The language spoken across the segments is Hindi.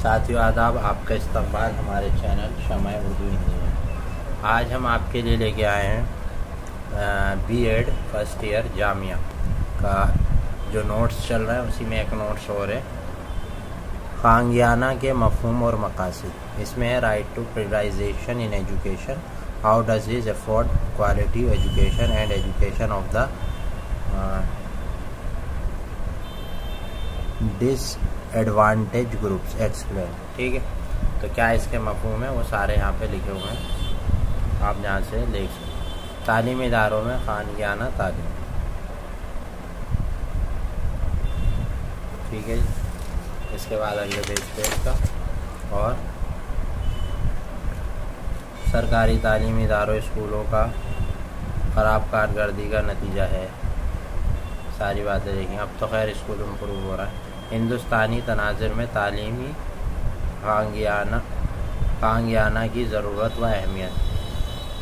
साथियों, आदाब, आपका इस्तेमाल हमारे चैनल शमा उर्दू हिंदी में। आज हम आपके लिए लेके आए हैं B Ed first year Jamia का जो नोट्स चल रहा है, उसी में एक नोट्स और है। खांगियाना के मफहम और मकासद। इसमें है right to privatisation in education how does is afford quality education and education of the disadvantage groups explain ठीक है? तो क्या इसके मफहूम है? वो सारे यहाँ पे लिखे हुए हैं। आप यहाँ से देख सकते तालीमी इदारों में खानगियाना तालीम। ठीक है इसके बाद अगले पेज पे इसका। और सरकारी तालीमी इदारों, स्कूलों का ख़राब कारकर्दगी का नतीजा है। सारी बातें देखें अब तो खैर स्कूल इम्प्रूव हो रहा है। हिंदुस्तानी तनाजर में तालीमी खांगियाना खांगियाना की ज़रूरत व अहमियत।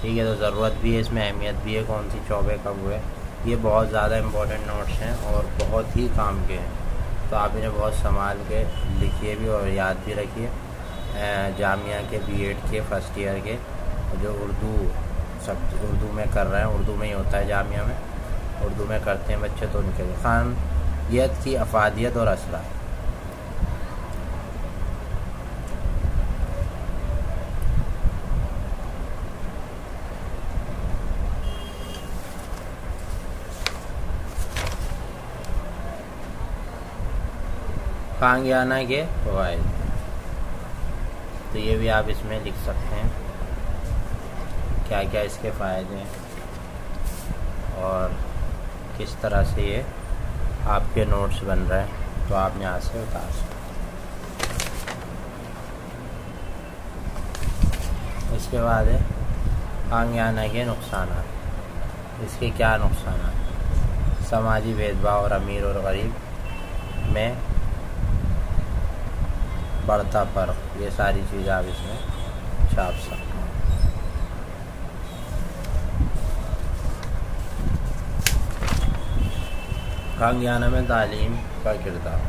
ठीक है तो ज़रूरत भी है, इसमें अहमियत भी है कौन सी चौबे कब हुए। ये बहुत ज़्यादा इम्पोर्टेंट नोट्स हैं और बहुत ही काम के हैं। तो आप इन्हें बहुत संभाल के लिखिए भी और याद भी रखिए। जामिया के बीएड के फ़र्स्ट ईयर के, जो उर्दू सब उर्दू में कर रहे हैं, उर्दू में ही होता है जामिया में। उर्दू में करते हैं बच्चे तो उनके लिए। खान यत की अफादियत और असरा। खांगियाना के फ़वाद तो ये भी आप इसमें लिख सकते हैं। क्या क्या इसके फ़ायदे हैं और किस तरह से ये आपके नोट्स बन रहे हैं तो आप यहाँ से उतार सकते इसके बाद है, आंगियाना के नुकसान इसके क्या नुकसान समाजी भेदभाव और अमीर और गरीब में बढ़ता फ़र्क। ये सारी चीज़ आप इसमें छाप सकते खांगियाना में तालीम का किरदार।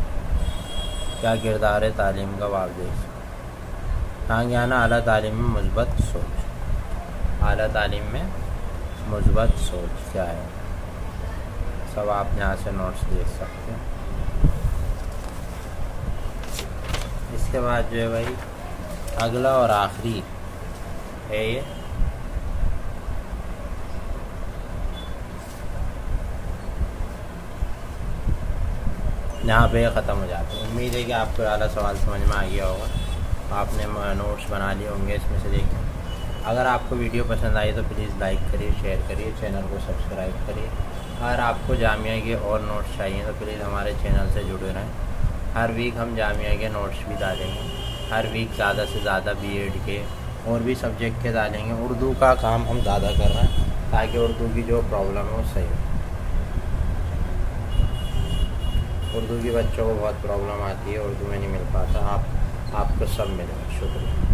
क्या किरदार है तालीम का वाबदेश खांगियाना अली तालीम में मुस्बत सोच। अली तालीम में मुस्बत सोच क्या है? सब आप यहाँ से नोट्स देख सकते हैं। इसके बाद जो है भाई, अगला और आखिरी है ये। यहाँ पे ख़त्म हो जाते हैं। उम्मीद है कि आपको ज़्यादा सवाल समझ में आ गया होगा। आपने नोट्स बना लिए होंगे इसमें से देखें। अगर आपको वीडियो पसंद आई तो प्लीज़ लाइक करिए शेयर करिए चैनल को सब्सक्राइब करिए। अगर आपको जामिया के और नोट्स चाहिए तो प्लीज़ हमारे चैनल से जुड़े रहें। हर वीक हम जामिया के नोट्स भी डालेंगे। हर वीक ज़्यादा से ज़्यादा बी के और भी सब्जेक्ट के डालेंगे। उर्दू का काम हम ज़्यादा कर रहे हैं ताकि उर्दू की जो प्रॉब्लम है वो सही हो। उर्दू के बच्चों को बहुत प्रॉब्लम आती है, उर्दू में नहीं मिल पाता। आप, आपको सब मिलेगा, शुक्रिया।